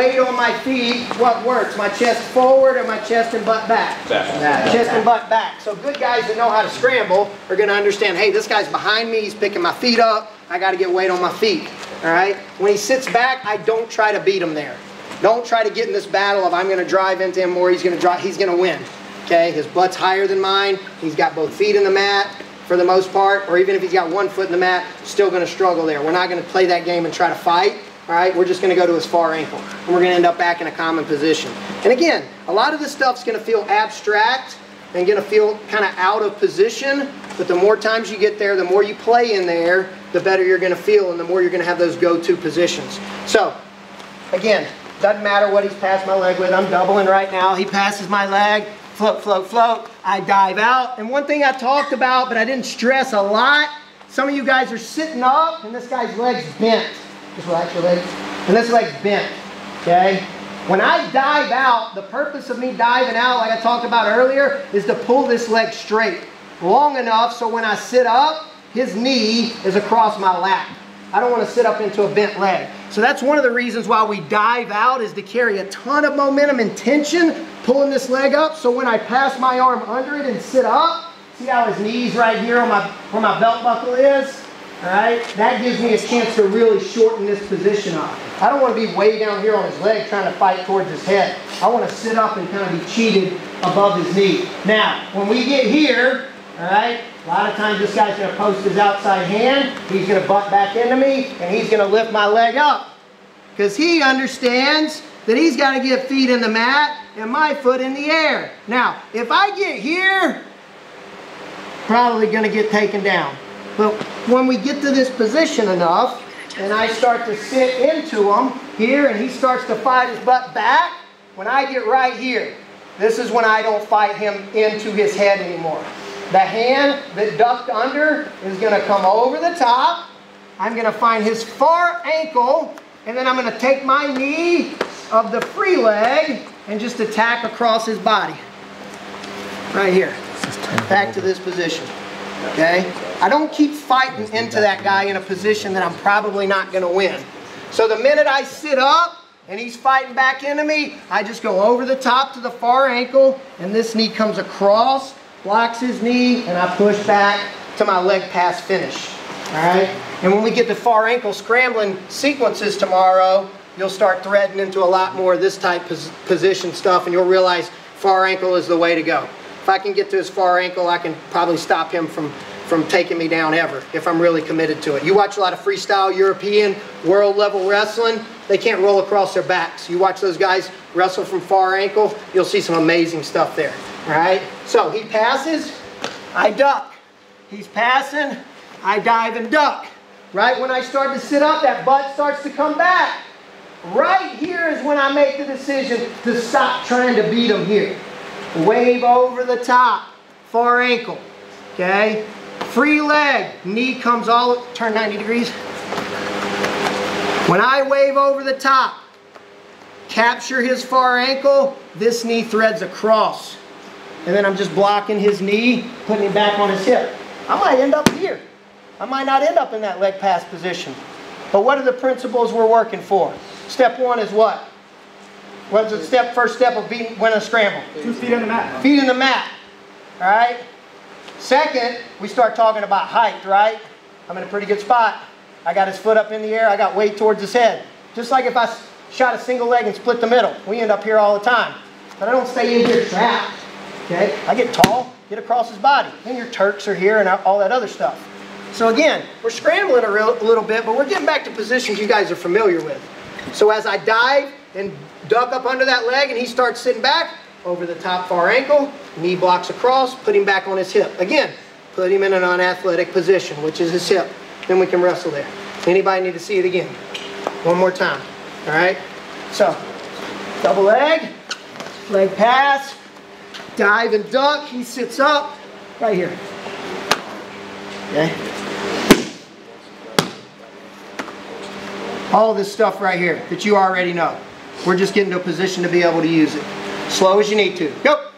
weight on my feet, what works? My chest forward or my chest and butt back? Back. Chest and butt back. So good guys that know how to scramble are going to understand, hey, this guy's behind me, he's picking my feet up, I got to get weight on my feet. All right? When he sits back, I don't try to beat him there. Don't try to get in this battle of I'm going to drive into him or he's going to drive, he's going to win. Okay? His butt's higher than mine. He's got both feet in the mat for the most part, or even if he's got one foot in the mat, still going to struggle there. We're not going to play that game and try to fight. All right, we're just going to go to his far ankle, and we're going to end up back in a common position. And again, a lot of this stuff's going to feel abstract and going to feel kind of out of position, but the more times you get there, the more you play in there, the better you're going to feel, and the more you're going to have those go-to positions. So, again, doesn't matter what he's passed my leg with. I'm doubling right now. He passes my leg, float, float, float. I dive out. And one thing I talked about, but I didn't stress a lot, some of you guys are sitting up, and this guy's leg's bent. Just relax your legs. And this leg's bent, okay? When I dive out, the purpose of me diving out, like I talked about earlier, is to pull this leg straight long enough so when I sit up, his knee is across my lap. I don't want to sit up into a bent leg. So that's one of the reasons why we dive out is to carry a ton of momentum and tension, pulling this leg up. So when I pass my arm under it and sit up, see how his knee's right here on my, where my belt buckle is? All right, that gives me a chance to really shorten this position up. I don't want to be way down here on his leg trying to fight towards his head. I want to sit up and kind of be cheated above his knee. Now, when we get here, all right, a lot of times this guy's going to post his outside hand. He's going to butt back into me, and he's going to lift my leg up. Because he understands that he's got to get feet in the mat and my foot in the air. Now, if I get here, probably going to get taken down. When we get to this position enough, and I start to sit into him here, and he starts to fight his butt back, when I get right here, this is when I don't fight him into his head anymore. The hand that ducked under is going to come over the top. I'm going to find his far ankle, and then I'm going to take my knee of the free leg and just attack across his body. Right here. Back to this position. Okay? I don't keep fighting into that guy in a position that I'm probably not going to win. So the minute I sit up and he's fighting back into me, I just go over the top to the far ankle and this knee comes across, blocks his knee, and I push back to my leg pass finish. All right? And when we get to far ankle scrambling sequences tomorrow, you'll start threading into a lot more of this type pos position stuff and you'll realize far ankle is the way to go. I can get to his far ankle, I can probably stop him from, from taking me down ever if I'm really committed to it. You watch a lot of freestyle European world level wrestling, they can't roll across their backs. You watch those guys wrestle from far ankle, you'll see some amazing stuff there. All right? So he passes, I duck. He's passing, I dive and duck. Right when I start to sit up, that butt starts to come back. Right here is when I make the decision to stop trying to beat him here. Wave over the top, far ankle, okay? Free leg, knee comes all, turn 90 degrees. When I wave over the top, capture his far ankle, this knee threads across. And then I'm just blocking his knee, putting him back on his hip. I might end up here. I might not end up in that leg pass position. But what are the principles we're working for? Step one is what? What's the step, first step of beating, winning a scramble? Two feet in the mat. Feet in the mat. All right? Second, we start talking about height, right? I'm in a pretty good spot. I got his foot up in the air. I got weight towards his head. Just like if I shot a single leg and split the middle. We end up here all the time. But I don't stay in here trapped. Okay? I get tall, get across his body. Then your Turks are here and all that other stuff. So again, we're scrambling a, real, a little bit, but we're getting back to positions you guys are familiar with. So as I dive and duck up under that leg and he starts sitting back, over the top far ankle, knee blocks across, put him back on his hip. Again, put him in an unathletic position, which is his hip. Then we can wrestle there. Anybody need to see it again? One more time. All right? So, double leg, leg pass, dive and duck. He sits up right here. Okay? All this stuff right here that you already know. We're just getting to a position to be able to use it. Slow as you need to. Go!